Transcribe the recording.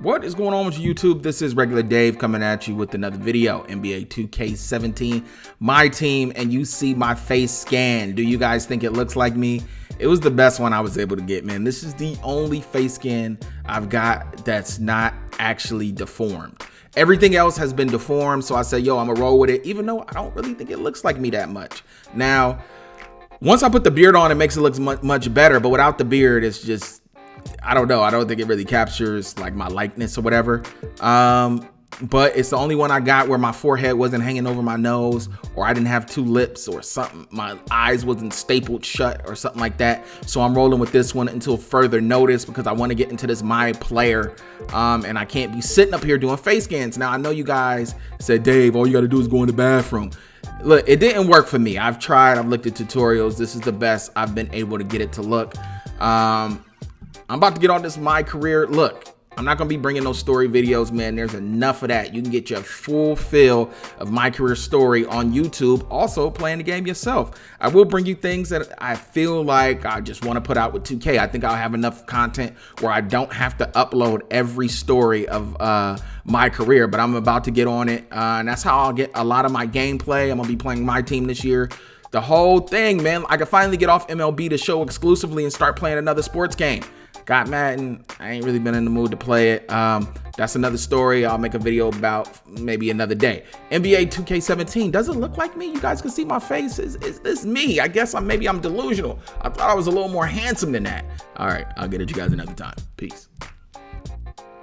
What is going on with YouTube? This is Regular Dave coming at you with another video. NBA 2K17, my team, and you see my face scan. Do you guys think it looks like me? It was the best one I was able to get, man. This is the only face scan I've got that's not actually deformed. Everything else has been deformed, so I said, yo, I'm gonna roll with it, even though I don't really think it looks like me that much. Now, once I put the beard on, it makes it look much, much better, but without the beard, it's just I don't know. I don't think it really captures like my likeness or whatever. Um, but it's the only one I got where my forehead wasn't hanging over my nose or I didn't have two lips or something. My eyes wasn't stapled shut or something like that. So I'm rolling with this one until further notice because I want to get into this my player. Um, and I can't be sitting up here doing face scans. Now I know you guys said, Dave, all you got to do is go in the bathroom. Look, it didn't work for me. I've tried, I've looked at tutorials. This is the best I've been able to get it to look. Um, I'm about to get on this my career. Look, I'm not gonna be bringing those story videos, man. There's enough of that. You can get your full fill of my career story on YouTube. Also, playing the game yourself. I will bring you things that I feel like I just want to put out with 2K. I think I'll have enough content where I don't have to upload every story of uh, my career. But I'm about to get on it, uh, and that's how I'll get a lot of my gameplay. I'm gonna be playing my team this year the whole thing, man. I can finally get off MLB The Show exclusively and start playing another sports game. Got Madden. I ain't really been in the mood to play it. Um, that's another story. I'll make a video about maybe another day. NBA 2K17 doesn't look like me. You guys can see my face. Is is this me? I guess I'm maybe I'm delusional. I thought I was a little more handsome than that. All right, I'll get at you guys another time. Peace.